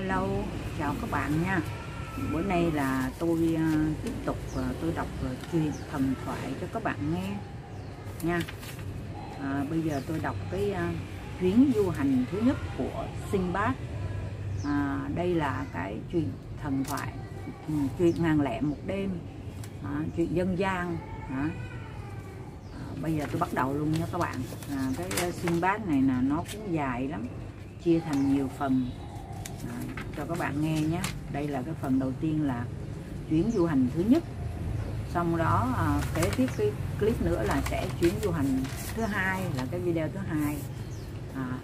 Hello, chào các bạn nha. Bữa nay là tôi ờ, tiếp tục ờ, tôi đọc ờ, truyền thần thoại cho các bạn nghe nha. À, Bây giờ tôi đọc cái chuyến du hành thứ nhất của Sinbad à, Đây là cái truyền thần thoại ừ, Chuyện ngàn lẻ một đêm à, Chuyện dân gian à, Bây giờ tôi bắt đầu luôn nha các bạn. À, Cái sinh Sinbad này là nó cũng dài lắm Chia thành nhiều phần à, cho các bạn nghe nhé. Đây là cái phần đầu tiên là chuyến du hành thứ nhất. Xong đó à, kế tiếp cái clip nữa là sẽ chuyến du hành thứ hai là cái video thứ hai. À,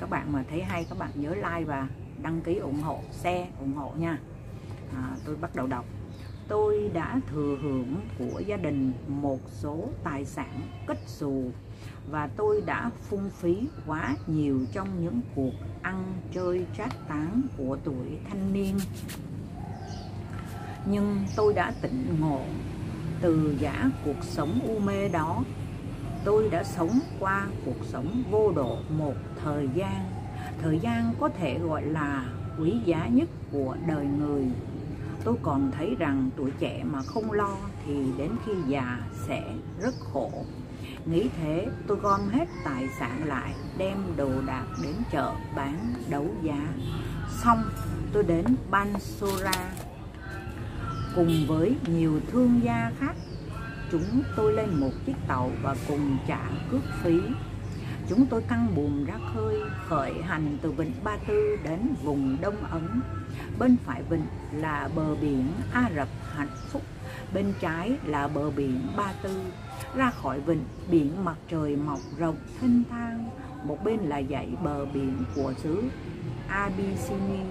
các bạn mà thấy hay các bạn nhớ like và đăng ký ủng hộ xe ủng hộ nha. À, tôi bắt đầu đọc. Tôi đã thừa hưởng của gia đình một số tài sản kết xù và tôi đã phung phí quá nhiều trong những cuộc ăn chơi trác tán của tuổi thanh niên. Nhưng tôi đã tỉnh ngộ từ giả cuộc sống u mê đó. Tôi đã sống qua cuộc sống vô độ một thời gian. Thời gian có thể gọi là quý giá nhất của đời người. Tôi còn thấy rằng tuổi trẻ mà không lo thì đến khi già sẽ rất khổ. Nghĩ thế, tôi gom hết tài sản lại, Đem đồ đạc đến chợ bán đấu giá. Xong, tôi đến Bansora. Cùng với nhiều thương gia khác, Chúng tôi lên một chiếc tàu và cùng trả cước phí. Chúng tôi căng buồm ra khơi, khởi hành từ vịnh Ba Tư đến vùng Đông Ấn. Bên phải vịnh là bờ biển Ả Rập hạnh phúc, Bên trái là bờ biển Ba Tư ra khỏi vịnh, biển mặt trời mọc rộng thanh thang. Một bên là dãy bờ biển của xứ Abyssinia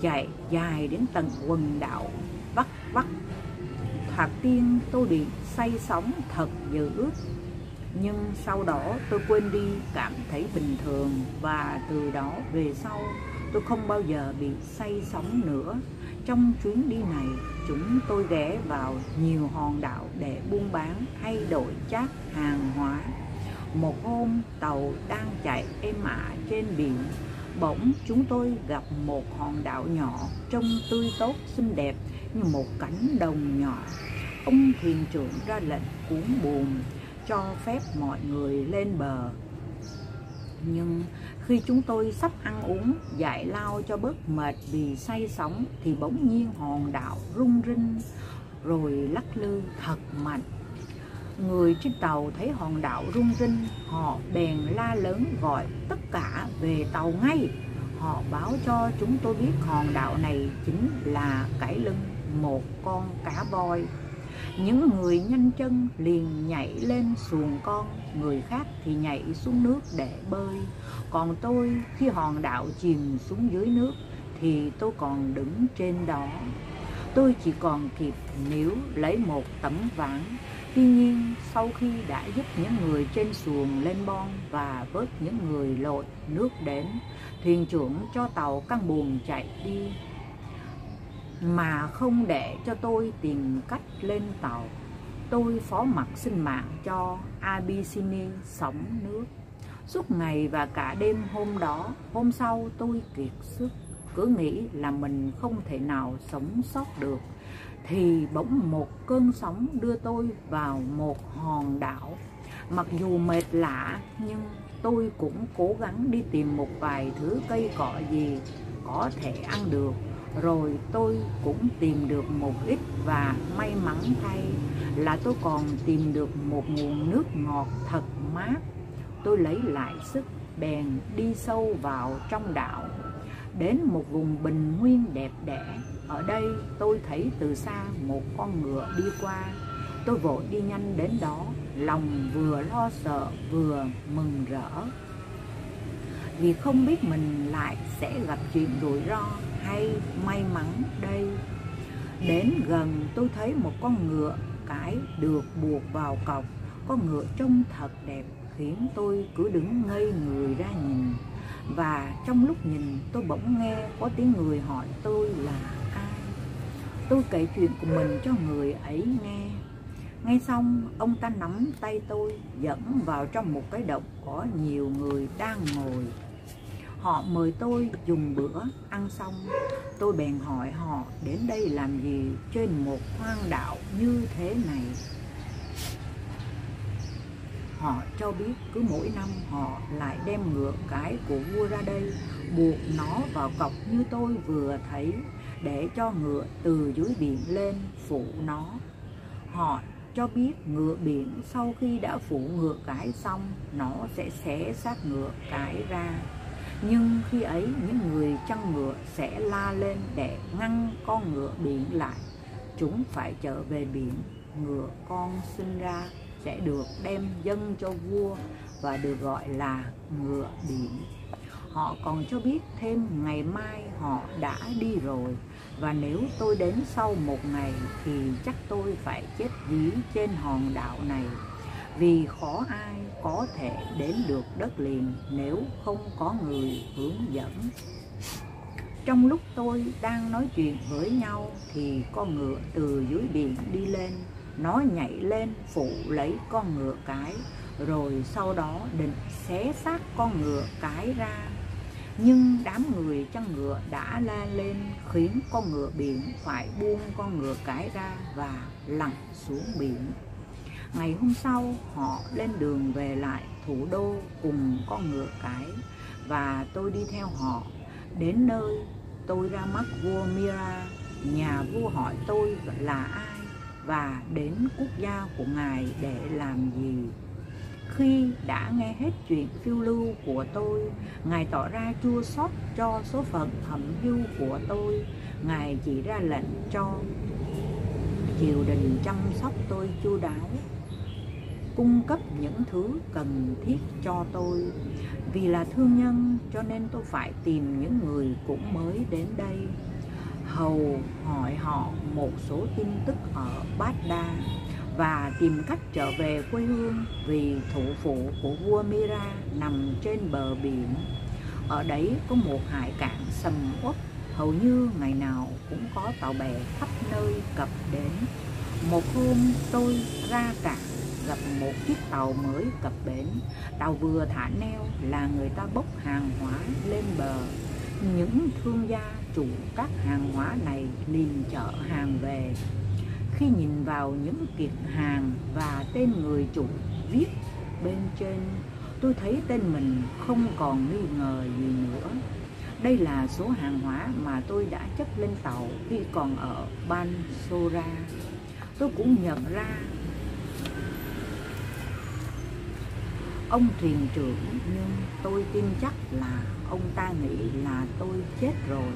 chạy dài đến tận quần đảo Bắc Bắc. Thoạt tiên tôi bị say sóng thật dữ. Nhưng sau đó tôi quên đi cảm thấy bình thường và từ đó về sau, tôi không bao giờ bị say sóng nữa trong chuyến đi này, chúng tôi ghé vào nhiều hòn đảo để buôn bán hay đổi chác hàng hóa. Một hôm, tàu đang chạy êm ả trên biển, bỗng chúng tôi gặp một hòn đảo nhỏ trông tươi tốt xinh đẹp như một cánh đồng nhỏ. Ông thuyền trưởng ra lệnh cuốn buồm cho phép mọi người lên bờ nhưng khi chúng tôi sắp ăn uống, giải lao cho bớt mệt vì say sóng, thì bỗng nhiên hòn đảo rung rinh, rồi lắc lư thật mạnh. Người trên tàu thấy hòn đảo rung rinh, họ bèn la lớn gọi tất cả về tàu ngay. Họ báo cho chúng tôi biết hòn đảo này chính là cải lưng một con cá voi những người nhanh chân liền nhảy lên xuồng con, người khác thì nhảy xuống nước để bơi. Còn tôi, khi hòn đảo chìm xuống dưới nước, thì tôi còn đứng trên đó. Tôi chỉ còn kịp níu lấy một tấm ván. Tuy nhiên, sau khi đã giúp những người trên xuồng lên bon và vớt những người lội nước đến, thuyền trưởng cho tàu căng buồm chạy đi mà không để cho tôi tìm cách lên tàu. Tôi phó mặc sinh mạng cho Abyssinia sống nước. Suốt ngày và cả đêm hôm đó, hôm sau tôi kiệt sức, cứ nghĩ là mình không thể nào sống sót được. Thì bỗng một cơn sóng đưa tôi vào một hòn đảo. Mặc dù mệt lạ nhưng tôi cũng cố gắng đi tìm một vài thứ cây cỏ gì có thể ăn được rồi tôi cũng tìm được một ít và may mắn thay là tôi còn tìm được một nguồn nước ngọt thật mát. Tôi lấy lại sức bèn đi sâu vào trong đảo, đến một vùng bình nguyên đẹp đẽ. Ở đây tôi thấy từ xa một con ngựa đi qua. Tôi vội đi nhanh đến đó, lòng vừa lo sợ vừa mừng rỡ. Vì không biết mình lại sẽ gặp chuyện rủi ro hay may mắn đây. Đến gần tôi thấy một con ngựa cái được buộc vào cọc con ngựa trông thật đẹp, khiến tôi cứ đứng ngây người ra nhìn. Và trong lúc nhìn, tôi bỗng nghe có tiếng người hỏi tôi là ai. Tôi kể chuyện của mình cho người ấy nghe. Ngay xong, ông ta nắm tay tôi, dẫn vào trong một cái động có nhiều người đang ngồi. Họ mời tôi dùng bữa ăn xong. Tôi bèn hỏi họ, đến đây làm gì trên một hoang đạo như thế này? Họ cho biết cứ mỗi năm họ lại đem ngựa cái của vua ra đây, Buộc nó vào cọc như tôi vừa thấy, Để cho ngựa từ dưới biển lên phụ nó. Họ cho biết ngựa biển sau khi đã phụ ngựa cái xong, Nó sẽ xé xác ngựa cái ra nhưng khi ấy, những người chăn ngựa sẽ la lên để ngăn con ngựa biển lại. Chúng phải trở về biển. Ngựa con sinh ra sẽ được đem dâng cho vua và được gọi là ngựa biển. Họ còn cho biết thêm ngày mai họ đã đi rồi. Và nếu tôi đến sau một ngày thì chắc tôi phải chết dí trên hòn đảo này vì khó ai có thể đến được đất liền nếu không có người hướng dẫn. Trong lúc tôi đang nói chuyện với nhau thì con ngựa từ dưới biển đi lên. Nó nhảy lên phụ lấy con ngựa cái, rồi sau đó định xé xác con ngựa cái ra. Nhưng đám người chăn ngựa đã la lên, khiến con ngựa biển phải buông con ngựa cái ra và lặn xuống biển ngày hôm sau, họ lên đường về lại thủ đô cùng con ngựa cái. Và tôi đi theo họ đến nơi tôi ra mắt vua Mira. Nhà vua hỏi tôi là ai và đến quốc gia của ngài để làm gì. Khi đã nghe hết chuyện phiêu lưu của tôi, ngài tỏ ra chua xót cho số phận thẩm hưu của tôi. Ngài chỉ ra lệnh cho triều đình chăm sóc tôi chu đáo cung cấp những thứ cần thiết cho tôi vì là thương nhân cho nên tôi phải tìm những người cũng mới đến đây hầu hỏi họ một số tin tức ở Bát Đa và tìm cách trở về quê hương vì thủ phủ của vua Mira nằm trên bờ biển. Ở đấy có một hải cảng sầm uất, hầu như ngày nào cũng có tàu bè khắp nơi cập đến. Một hôm tôi ra cảng gặp một chiếc tàu mới cập bến. Tàu vừa thả neo là người ta bốc hàng hóa lên bờ. Những thương gia chủ các hàng hóa này liền chở hàng về. Khi nhìn vào những kiện hàng và tên người chủ viết bên trên, tôi thấy tên mình không còn nghi ngờ gì nữa. Đây là số hàng hóa mà tôi đã chất lên tàu khi còn ở Ban Sora. tôi cũng nhận ra ông thuyền trưởng, nhưng tôi tin chắc là ông ta nghĩ là tôi chết rồi.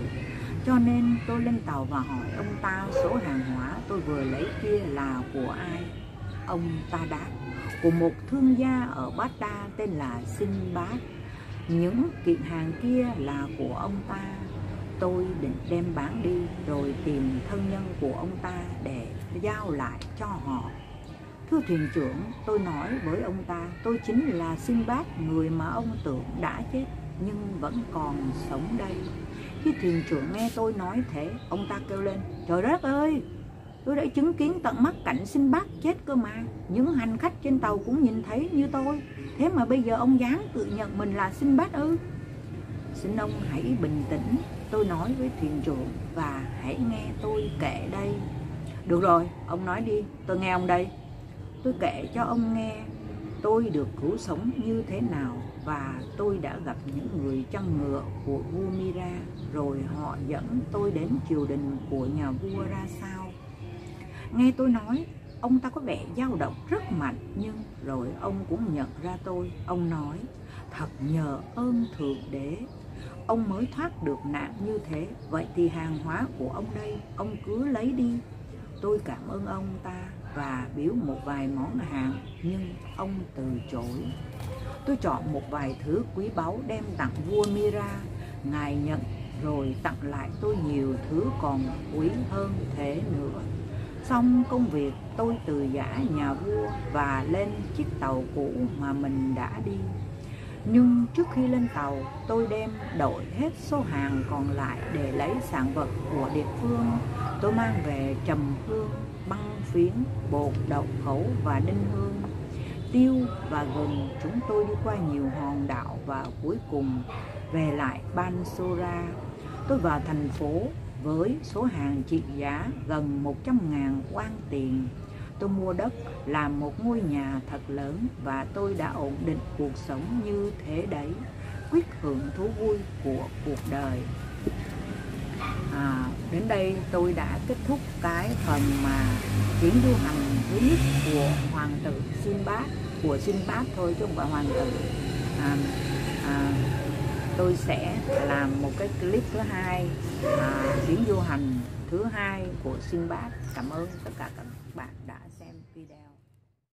Cho nên tôi lên tàu và hỏi ông ta số hàng hóa tôi vừa lấy kia là của ai. Ông ta đáp, của một thương gia ở Bát Đa tên là Sinh Bát. Những kiện hàng kia là của ông ta. Tôi định đem bán đi rồi tìm thân nhân của ông ta để giao lại cho họ. Thưa thuyền trưởng, tôi nói với ông ta, tôi chính là sinh bát người mà ông tưởng đã chết nhưng vẫn còn sống đây. Khi thuyền trưởng nghe tôi nói thế, ông ta kêu lên, trời đất ơi, tôi đã chứng kiến tận mắt cảnh sinh bát chết cơ mà. Những hành khách trên tàu cũng nhìn thấy như tôi. Thế mà bây giờ ông dám tự nhận mình là sinh bát ư? Xin ông hãy bình tĩnh, tôi nói với thuyền trưởng và hãy nghe tôi kể đây. Được rồi, ông nói đi, tôi nghe ông đây tôi kể cho ông nghe, tôi được cứu sống như thế nào và tôi đã gặp những người chăn ngựa của vua Mira, rồi họ dẫn tôi đến triều đình của nhà vua ra sao? Nghe tôi nói, ông ta có vẻ dao động rất mạnh, nhưng rồi ông cũng nhận ra tôi. Ông nói, thật nhờ ơn thượng đế, ông mới thoát được nạn như thế. Vậy thì hàng hóa của ông đây, ông cứ lấy đi. Tôi cảm ơn ông ta và biếu một vài món hàng nhưng ông từ chối. Tôi chọn một vài thứ quý báu đem tặng vua Mira, ngài nhận rồi tặng lại tôi nhiều thứ còn quý hơn thế nữa. Xong công việc tôi từ giả nhà vua và lên chiếc tàu cũ mà mình đã đi. Nhưng trước khi lên tàu, tôi đem đổi hết số hàng còn lại để lấy sản vật của địa phương. Tôi mang về trầm hương băng phiến, bột, đậu khẩu và đinh hương tiêu và gừng chúng tôi đi qua nhiều hòn đảo và cuối cùng về lại Bansora. Tôi vào thành phố với số hàng trị giá gần 100.000 quan tiền. Tôi mua đất làm một ngôi nhà thật lớn và tôi đã ổn định cuộc sống như thế đấy, quyết hưởng thú vui của cuộc đời. À, đến đây tôi đã kết thúc cái phần mà chuyến du hành thứ nhất của hoàng tử Sinbad của Sinbad thôi chứ không phải hoàng tử. À, à, tôi sẽ làm một cái clip thứ hai à, chuyến du hành thứ hai của Sinbad. Cảm ơn tất cả các bạn.